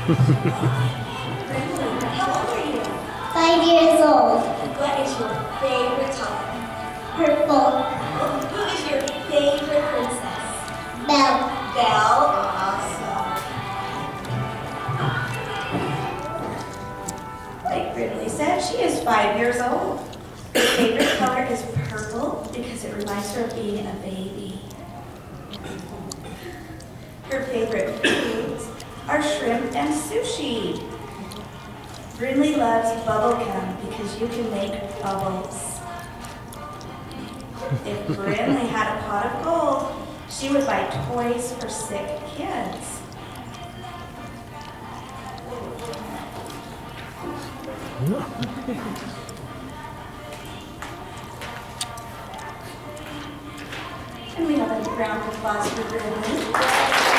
Five years old. What is your favorite color? Purple. Who is your favorite princess? Bell. Belle. Awesome. Like Ridley said, she is five years old. Her favorite color is purple because it reminds her of being a baby. Her favorite are shrimp and sushi. Brinley loves bubblegum because you can make bubbles. If Brinley had a pot of gold, she would buy toys for sick kids. And we have a round of applause for Brinley.